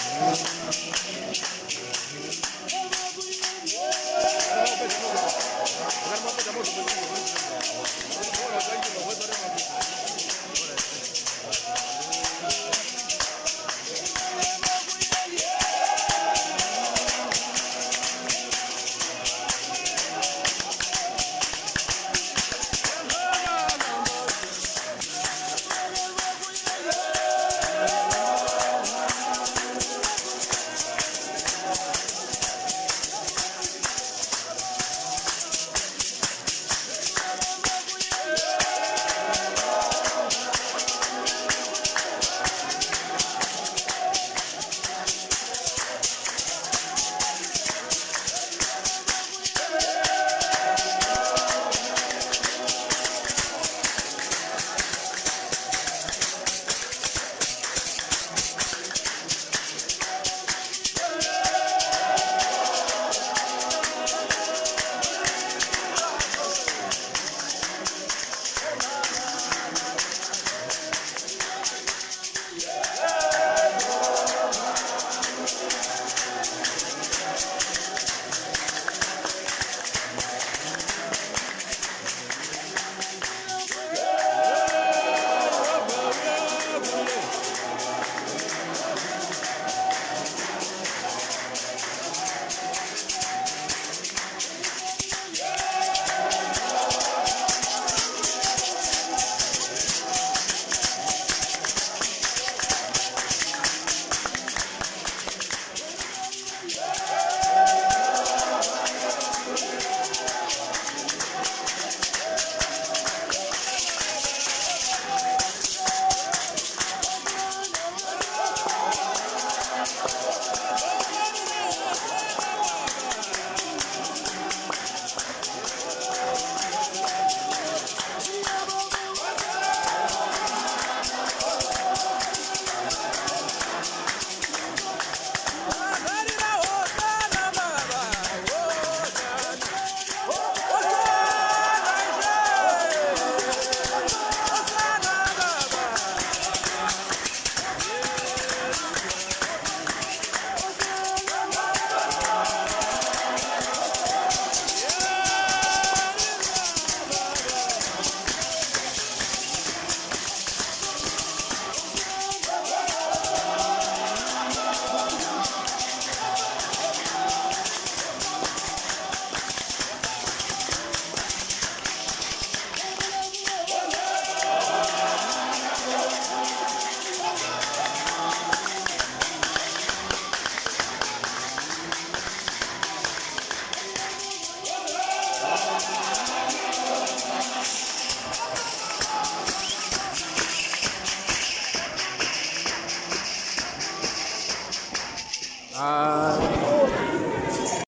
Música Uh,